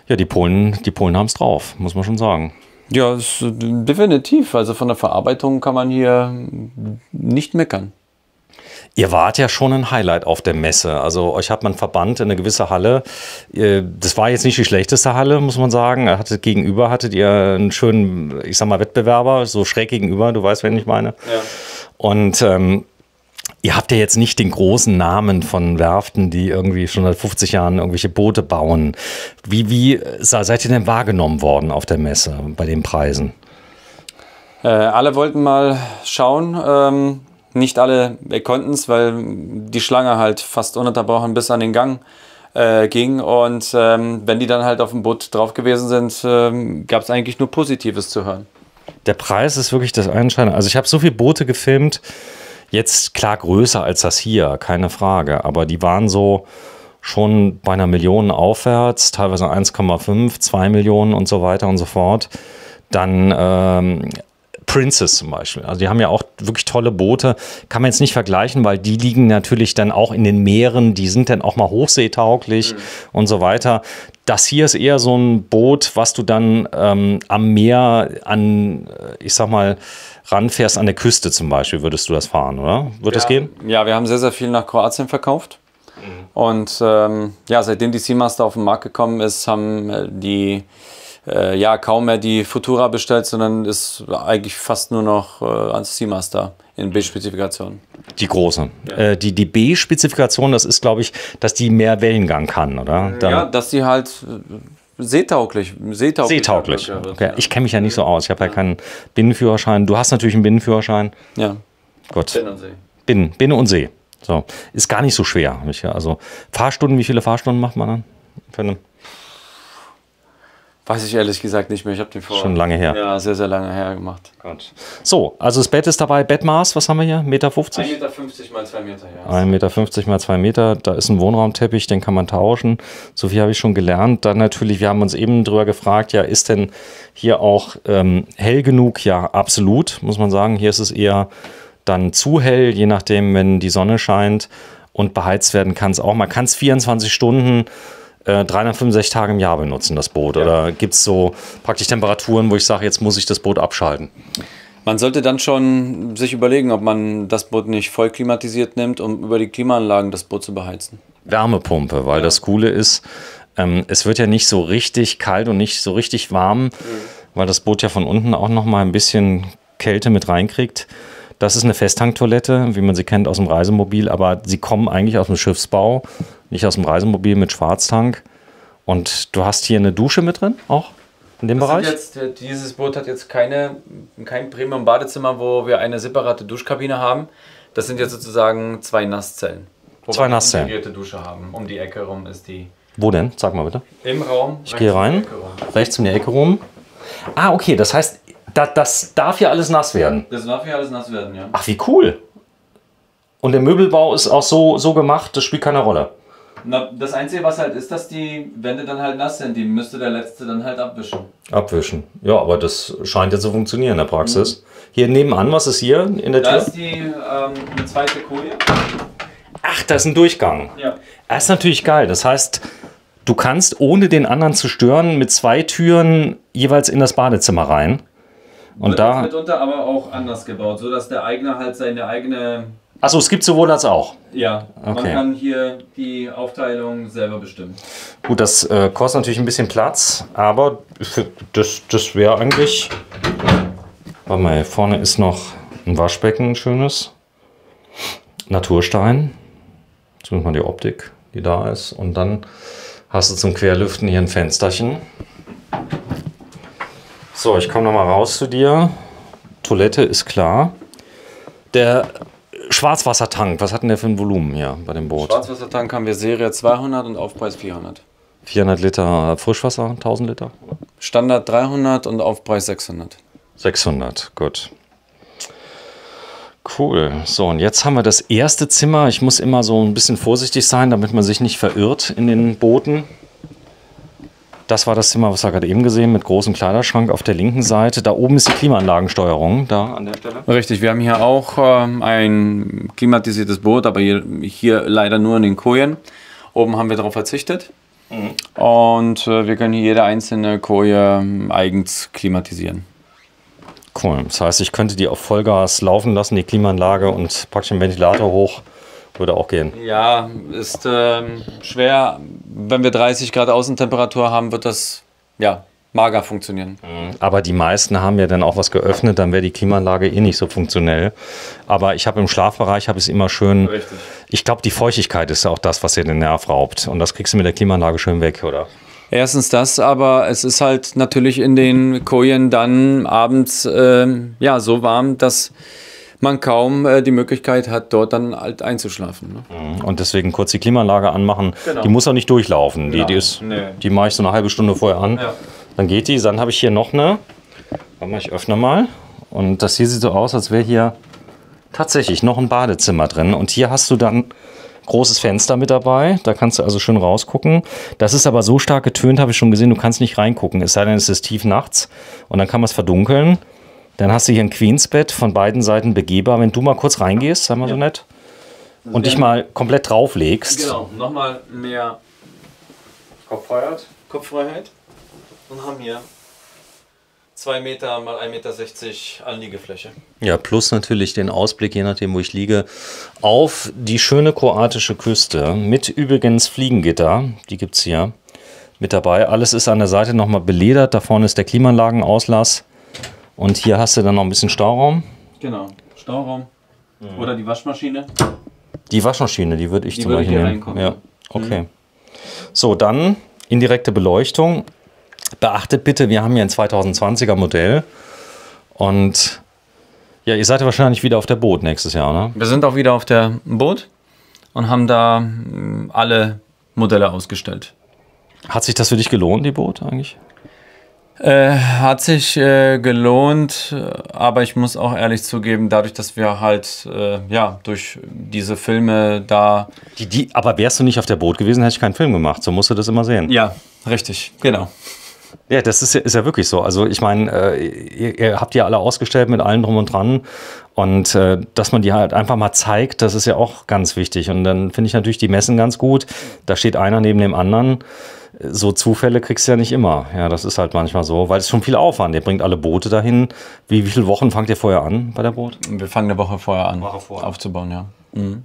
Ja, die Polen, die Polen haben es drauf, muss man schon sagen. Ja, definitiv. Also von der Verarbeitung kann man hier nicht meckern. Ihr wart ja schon ein Highlight auf der Messe. Also euch hat man verbannt in eine gewisse Halle. Das war jetzt nicht die schlechteste Halle, muss man sagen. Hatte, gegenüber hattet ihr einen schönen, ich sag mal, Wettbewerber, so schräg gegenüber, du weißt, wen ich meine. Ja. Und ähm, ihr habt ja jetzt nicht den großen Namen von Werften, die irgendwie schon seit 50 Jahren irgendwelche Boote bauen. Wie, wie seid ihr denn wahrgenommen worden auf der Messe bei den Preisen? Äh, alle wollten mal schauen. Ähm nicht alle konnten es, weil die Schlange halt fast ununterbrochen bis an den Gang äh, ging. Und ähm, wenn die dann halt auf dem Boot drauf gewesen sind, ähm, gab es eigentlich nur Positives zu hören. Der Preis ist wirklich das Einschneidende. Also ich habe so viele Boote gefilmt, jetzt klar größer als das hier, keine Frage. Aber die waren so schon bei einer Million aufwärts, teilweise 1,5, 2 Millionen und so weiter und so fort. Dann ähm, Princess zum Beispiel. Also die haben ja auch wirklich tolle Boote. Kann man jetzt nicht vergleichen, weil die liegen natürlich dann auch in den Meeren, die sind dann auch mal hochseetauglich mhm. und so weiter. Das hier ist eher so ein Boot, was du dann ähm, am Meer an, äh, ich sag mal, ranfährst an der Küste zum Beispiel, würdest du das fahren, oder? Wird ja, das gehen? Ja, wir haben sehr, sehr viel nach Kroatien verkauft. Mhm. Und ähm, ja, seitdem die Seamaster auf den Markt gekommen ist, haben äh, die äh, ja kaum mehr die Futura bestellt, sondern ist eigentlich fast nur noch äh, als Seamaster in B-Spezifikation. Die große. Ja. Äh, die die B-Spezifikation, das ist, glaube ich, dass die mehr Wellengang kann, oder? Dann ja, dass die halt äh, seetauglich, seetauglich. Seetauglich. Okay. Ich kenne mich ja nicht so aus. Ich habe ja. ja keinen Binnenführerschein. Du hast natürlich einen Binnenführerschein. Ja. Gut. Binnen und See. Binnen, Binnen und See. So. Ist gar nicht so schwer. Also Fahrstunden, wie viele Fahrstunden macht man dann? Für eine Weiß ich ehrlich gesagt nicht mehr. Ich habe den vor. Schon lange her. Ja, sehr, sehr lange her gemacht. Gott. So, also das Bett ist dabei. Bettmaß, was haben wir hier? Meter 50? 1,50 Meter mal 2 Meter, ja. 1,50 Meter mal 2 Meter. Da ist ein Wohnraumteppich, den kann man tauschen. So viel habe ich schon gelernt. Dann natürlich, wir haben uns eben drüber gefragt, ja, ist denn hier auch ähm, hell genug? Ja, absolut, muss man sagen. Hier ist es eher dann zu hell, je nachdem, wenn die Sonne scheint. Und beheizt werden kann es auch. Man kann es 24 Stunden 365 äh, Tage im Jahr benutzen, das Boot? Ja. Oder gibt es so praktisch Temperaturen, wo ich sage, jetzt muss ich das Boot abschalten? Man sollte dann schon sich überlegen, ob man das Boot nicht voll klimatisiert nimmt, um über die Klimaanlagen das Boot zu beheizen. Wärmepumpe, weil ja. das Coole ist, ähm, es wird ja nicht so richtig kalt und nicht so richtig warm, mhm. weil das Boot ja von unten auch noch mal ein bisschen Kälte mit reinkriegt. Das ist eine Festtanktoilette, wie man sie kennt aus dem Reisemobil, aber sie kommen eigentlich aus dem Schiffsbau, nicht aus dem Reisemobil mit Schwarztank. Und du hast hier eine Dusche mit drin, auch in dem das Bereich? Jetzt, dieses Boot hat jetzt keine, kein Premium-Badezimmer, wo wir eine separate Duschkabine haben. Das sind jetzt sozusagen zwei Nasszellen. Wo zwei wir Nasszellen. Integrierte Dusche haben. Um die Ecke rum ist die. Wo denn? Sag mal bitte. Im Raum. Ich gehe rein. Rechts um die Ecke rum. Ah, okay. Das heißt, das, das darf ja alles nass werden. Das darf ja alles nass werden, ja. Ach, wie cool. Und der Möbelbau ist auch so, so gemacht, das spielt keine Rolle. Na, das Einzige, was halt ist, dass die Wände dann halt nass sind. Die müsste der Letzte dann halt abwischen. Abwischen. Ja, aber das scheint ja zu funktionieren in der Praxis. Mhm. Hier nebenan, was ist hier in der da Tür? Da ist die ähm, eine zweite Koje. Ach, da ist ein Durchgang. Ja. Das ist natürlich geil. Das heißt, du kannst, ohne den anderen zu stören, mit zwei Türen jeweils in das Badezimmer rein. Und da. mitunter aber auch anders gebaut, sodass der Eigner halt seine eigene. Achso, es gibt sowohl als auch. Ja, man Okay. kann hier die Aufteilung selber bestimmen. Gut, das äh, kostet natürlich ein bisschen Platz, aber für, das, das wäre eigentlich. Warte mal, hier vorne ist noch ein Waschbecken, ein schönes. Naturstein. Zumindest mal die Optik, die da ist. Und dann hast du zum Querlüften hier ein Fensterchen. So, ich komme nochmal raus zu dir. Toilette ist klar. Der Schwarzwassertank, was hat denn der für ein Volumen hier bei dem Boot? Schwarzwassertank haben wir Serie 200 und Aufpreis 400. 400 Liter Frischwasser, 1000 Liter? Standard 300 und Aufpreis 600. 600, gut. Cool. So, und jetzt haben wir das erste Zimmer. Ich muss immer so ein bisschen vorsichtig sein, damit man sich nicht verirrt in den Booten. Das war das Zimmer, was wir gerade eben gesehen, mit großem Kleiderschrank auf der linken Seite. Da oben ist die Klimaanlagensteuerung, da an der Stelle. Richtig, wir haben hier auch ähm, ein klimatisiertes Boot, aber hier, hier leider nur in den Kojen. Oben haben wir darauf verzichtet. Und äh, wir können hier jede einzelne Koje ähm, eigens klimatisieren. Cool. Das heißt, ich könnte die auf Vollgas laufen lassen, die Klimaanlage, und praktisch den Ventilator hoch. Würde auch gehen. Ja, ist ähm, schwer. Wenn wir 30 Grad Außentemperatur haben, wird das ja mager funktionieren. Aber die meisten haben ja dann auch was geöffnet, dann wäre die Klimaanlage eh nicht so funktionell. Aber ich habe im Schlafbereich habe es immer schön. Richtig. Ich glaube, die Feuchtigkeit ist auch das, was dir den Nerv raubt. Und das kriegst du mit der Klimaanlage schön weg, oder? Erstens das, aber es ist halt natürlich in den Kojen dann abends ähm, ja, so warm, dass man kaum äh, die Möglichkeit hat, dort dann halt einzuschlafen. Ne? Und deswegen kurz die Klimaanlage anmachen. Genau. Die muss auch nicht durchlaufen. Die, Nein, die, ist, nee. die mache ich so eine halbe Stunde vorher an. Ja. Dann geht die. Dann habe ich hier noch eine. Warte mal, ich öffne mal. Und das hier sieht so aus, als wäre hier tatsächlich noch ein Badezimmer drin. Und hier hast du dann großes Fenster mit dabei. Da kannst du also schön rausgucken. Das ist aber so stark getönt, habe ich schon gesehen, du kannst nicht reingucken. Es sei denn, es ist tief nachts. Und dann kann man es verdunkeln. Dann hast du hier ein Queensbett von beiden Seiten begehbar. Wenn du mal kurz reingehst, sei mal so nett. Und dich mal komplett drauflegst. Genau, nochmal mehr Kopffreiheit. Kopffreiheit. Und haben hier 2 Meter mal 1,60 Meter Anliegefläche. Ja, plus natürlich den Ausblick, je nachdem, wo ich liege, auf die schöne kroatische Küste mit übrigens Fliegengitter, die gibt es hier mit dabei. Alles ist an der Seite nochmal beledert, da vorne ist der Klimaanlagenauslass und hier hast du dann noch ein bisschen Stauraum. Genau, Stauraum. Oder die Waschmaschine. Die Waschmaschine, die würde ich Die zum würde Beispiel hier nehmen. reinkommen. Ja, okay. So, dann indirekte Beleuchtung. Beachtet bitte, wir haben hier ein 2020er Modell und ja, ihr seid ja wahrscheinlich wieder auf der Boot nächstes Jahr, ne? Wir sind auch wieder auf der Boot und haben da mm, alle Modelle ausgestellt. Hat sich das für dich gelohnt, die Boot eigentlich? Äh, hat sich äh, gelohnt, aber ich muss auch ehrlich zugeben, dadurch, dass wir halt äh, ja durch diese Filme da. Die, die, aber wärst du nicht auf der Boot gewesen, hätte ich keinen Film gemacht. So musst du das immer sehen. Ja, richtig, genau. Ja, das ist ja, ist ja wirklich so. Also ich meine, äh, ihr, ihr habt die alle ausgestellt mit allem drum und dran. Und äh, dass man die halt einfach mal zeigt, das ist ja auch ganz wichtig. Und dann finde ich natürlich die Messen ganz gut. Da steht einer neben dem anderen. So Zufälle kriegst du ja nicht immer. Ja, das ist halt manchmal so, weil es schon viel Aufwand. Ihr bringt alle Boote dahin. Wie, wie viele Wochen fangt ihr vorher an bei der Boot? Wir fangen eine Woche vorher an Woche vorher. aufzubauen, ja.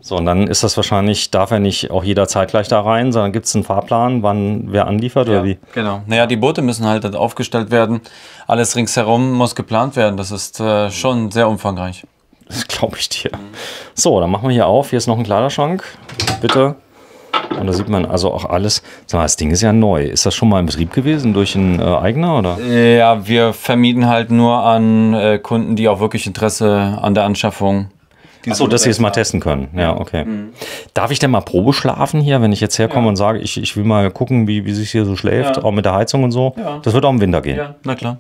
So, und dann ist das wahrscheinlich, darf er nicht auch jeder zeitgleich da rein, sondern gibt es einen Fahrplan, wann wer anliefert oder wie? Genau. Naja, die Boote müssen halt aufgestellt werden. Alles ringsherum muss geplant werden. Das ist äh, schon sehr umfangreich. Das glaube ich dir. So, dann machen wir hier auf. Hier ist noch ein Kleiderschrank. Bitte. Und da sieht man also auch alles. Sag mal, das Ding ist ja neu. Ist das schon mal im Betrieb gewesen durch einen äh, Eigner oder? Ja, wir vermieten halt nur an äh, Kunden, die auch wirklich Interesse an der Anschaffung. Achso, dass sie es mal testen können. Ja, okay. Darf ich denn mal Probe schlafen hier, wenn ich jetzt herkomme und sage, ich, ich will mal gucken, wie, wie sich hier so schläft, Ja. auch mit der Heizung und so? Ja. Das wird auch im Winter gehen. Ja, na klar.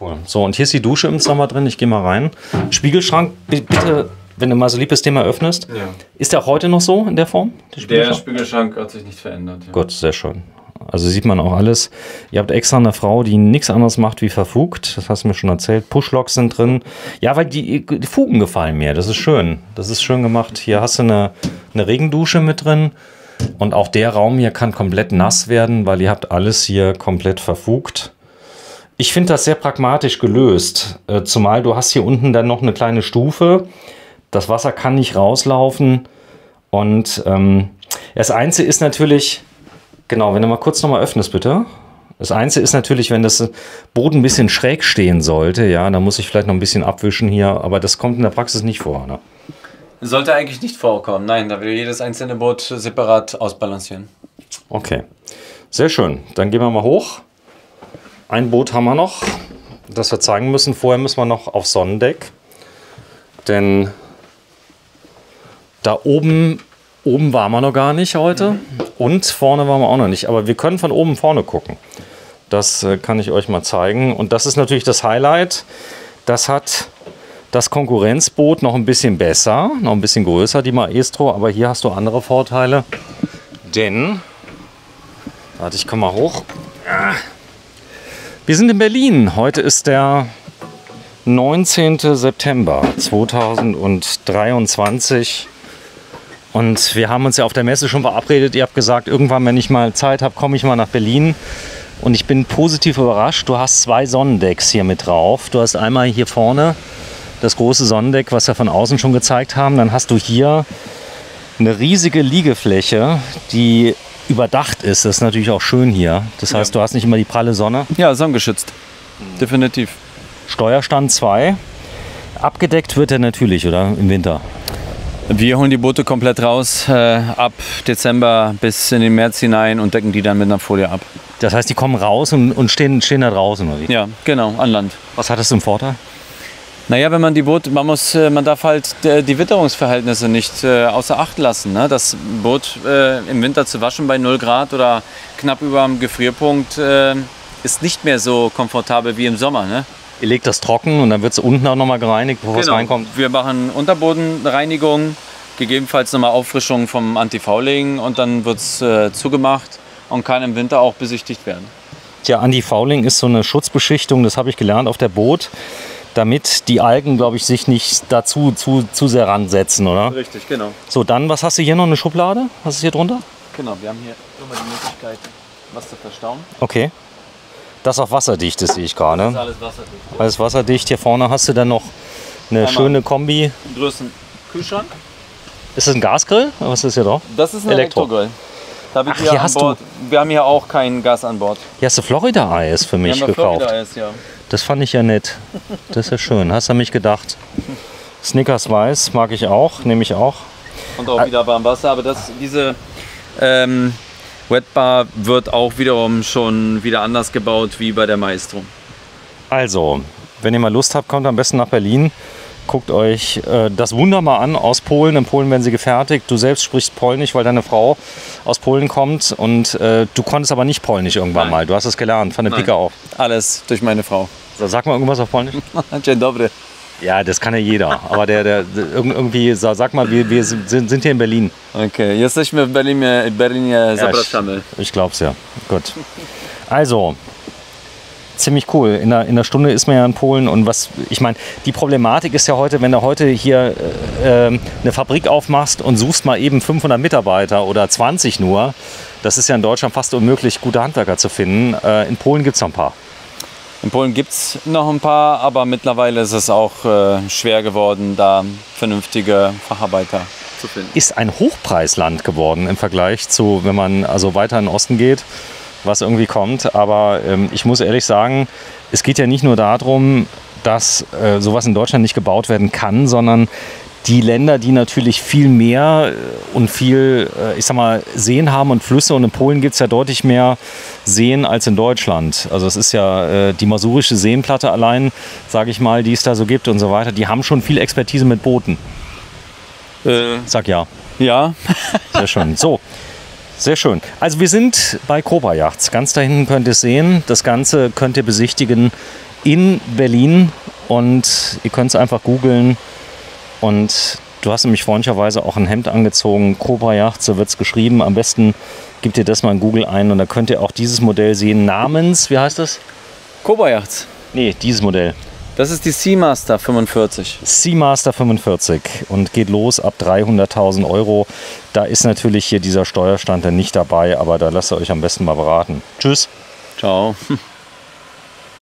Cool. So, und hier ist die Dusche im Sommer drin. Ich gehe mal rein. Spiegelschrank, bi- bitte, wenn du mal so lieb das Thema öffnest. Ja. Ist der auch heute noch so in der Form? Der Der Spiegelschrank? Hat sich nicht verändert. Ja. Gut, sehr schön. Also sieht man auch alles. Ihr habt extra eine Frau, die nichts anderes macht wie verfugt. Das hast du mir schon erzählt. Pushlocks sind drin. Ja, weil die, die Fugen gefallen mir. Das ist schön. Das ist schön gemacht. Hier hast du eine, eine Regendusche mit drin. Und auch der Raum hier kann komplett nass werden, weil ihr habt alles hier komplett verfugt. Ich finde das sehr pragmatisch gelöst, äh, zumal du hast hier unten dann noch eine kleine Stufe. Das Wasser kann nicht rauslaufen und ähm, das Einzige ist natürlich, genau, wenn du mal kurz nochmal öffnest, bitte. Das Einzige ist natürlich, wenn das Boden ein bisschen schräg stehen sollte, ja, dann muss ich vielleicht noch ein bisschen abwischen hier, aber das kommt in der Praxis nicht vor. Ne? Sollte eigentlich nicht vorkommen. Nein, da will jedes einzelne Boot separat ausbalancieren. Okay, sehr schön. Dann gehen wir mal hoch. Ein Boot haben wir noch, das wir zeigen müssen. Vorher müssen wir noch auf Sonnendeck, denn da oben, oben waren wir noch gar nicht heute und vorne waren wir auch noch nicht. Aber wir können von oben vorne gucken. Das äh, kann ich euch mal zeigen. Und das ist natürlich das Highlight. Das hat das Konkurrenzboot noch ein bisschen besser, noch ein bisschen größer, die Maestro. Aber hier hast du andere Vorteile. Denn, warte, ich komme mal hoch. Wir sind in Berlin. Heute ist der 19. September 2023. Und wir haben uns ja auf der Messe schon verabredet. Ihr habt gesagt, irgendwann, wenn ich mal Zeit habe, komme ich mal nach Berlin. Und ich bin positiv überrascht. Du hast zwei Sonnendecks hier mit drauf. Du hast einmal hier vorne das große Sonnendeck, was wir von außen schon gezeigt haben. Dann hast du hier eine riesige Liegefläche, die überdacht ist. Das ist natürlich auch schön hier. Das heißt, du hast nicht immer die pralle Sonne. Ja, sonnengeschützt. Definitiv. Steuerstand 2. Abgedeckt wird er natürlich, oder? Im Winter. Wir holen die Boote komplett raus, äh, ab Dezember bis in den März hinein und decken die dann mit einer Folie ab. Das heißt, die kommen raus und, und stehen, stehen da draußen, oder wie? Ja, genau, an Land. Was hat das zum Vorteil? Naja, wenn man die Boote, man muss, äh, man darf halt äh, die Witterungsverhältnisse nicht äh, außer Acht lassen. Ne? Das Boot äh, im Winter zu waschen bei 0 Grad oder knapp über dem Gefrierpunkt äh, ist nicht mehr so komfortabel wie im Sommer. Ne? Ihr legt das trocken und dann wird es unten auch nochmal gereinigt, bevor es reinkommt. Wir machen Unterbodenreinigung, gegebenenfalls nochmal Auffrischung vom Anti-Fouling und dann wird es äh, zugemacht und kann im Winter auch besichtigt werden. Tja, Anti-Fouling ist so eine Schutzbeschichtung, das habe ich gelernt auf der Boot, damit die Algen, glaube ich, sich nicht dazu zu, zu sehr ransetzen, oder? Richtig, genau. So, dann, was hast du hier noch? Eine Schublade? Was ist hier drunter? Genau, wir haben hier immer die Möglichkeit, was zu verstauen. Okay. Das ist auch wasserdicht, das sehe ich gerade. Das ist alles wasserdicht. Alles wasserdicht. Hier vorne hast du dann noch eine Einmal. schöne Kombi. Größen Kühlschrank. Ist das ein Gasgrill? Was ist hier drauf? Das ist ein Elektro. Elektrogrill. Da Ach, hier hier hast du-. Wir haben hier auch kein Gas an Bord. Hier hast du Florida-Eis für mich wir haben gekauft. Florida-Eis, ja. Das fand ich ja nett. Das ist ja schön. Hast du an mich gedacht? Snickers Weiß mag ich auch, nehme ich auch. Und auch wieder warm Wasser. Aber das, diese ähm, Wetbar wird auch wiederum schon wieder anders gebaut wie bei der Maestro. Also, wenn ihr mal Lust habt, kommt am besten nach Berlin. Guckt euch äh, das Wunder mal an aus Polen. In Polen werden sie gefertigt. Du selbst sprichst Polnisch, weil deine Frau aus Polen kommt. Und äh, du konntest aber nicht Polnisch irgendwann Nein. mal. Du hast es gelernt, von der. Pike auf. Alles durch meine Frau. So, Sag mal irgendwas auf Polnisch. (laughs) Dzień dobry. Ja, das kann ja jeder. Aber der, der, der irg- irgendwie, sa- sag mal, wir, wir sind, sind hier in Berlin. Okay, jesteśmy w Berlinie, Berlinie zapraszamy. ich ich glaub's ja. Gut. Also, ziemlich cool. In einer, in einer Stunde ist man ja in Polen und was, ich meine, die Problematik ist ja heute, wenn du heute hier äh, ähm, eine Fabrik aufmachst und suchst mal eben 500 Mitarbeiter oder 20 nur, das ist ja in Deutschland fast unmöglich, gute Handwerker zu finden. Äh, in Polen gibt's noch ein paar. In Polen gibt es noch ein paar, aber mittlerweile ist es auch äh, schwer geworden, da vernünftige Facharbeiter zu finden. ist ein Hochpreisland geworden im Vergleich zu, wenn man also weiter in den Osten geht, was irgendwie kommt. Aber ähm, ich muss ehrlich sagen, es geht ja nicht nur darum, dass äh, sowas in Deutschland nicht gebaut werden kann, sondern die Länder, die natürlich viel mehr äh, und viel, äh, ich sag mal, Seen haben und Flüsse und in Polen gibt es ja deutlich mehr Seen als in Deutschland. Also es ist ja äh, die masurische Seenplatte allein, sage ich mal, die es da so gibt und so weiter, die haben schon viel Expertise mit Booten. Äh, Sag ja. ja, Sehr schön. So, sehr schön. Also wir sind bei Cobra Yachts. Ganz da hinten könnt ihr es sehen. Das Ganze könnt ihr besichtigen in Berlin und ihr könnt es einfach googeln. Und du hast nämlich freundlicherweise auch ein Hemd angezogen. Cobra Yachts, so wird es geschrieben. Am besten gebt ihr das mal in Google ein und da könnt ihr auch dieses Modell sehen. Namens, wie heißt das? Kobayachts. Nee, dieses Modell. Das ist die Seamaster 45. Seamaster 45 und geht los ab 300.000 Euro. Da ist natürlich hier dieser Steuerstand dann nicht dabei, aber da lasst ihr euch am besten mal beraten. Tschüss. Ciao. (laughs)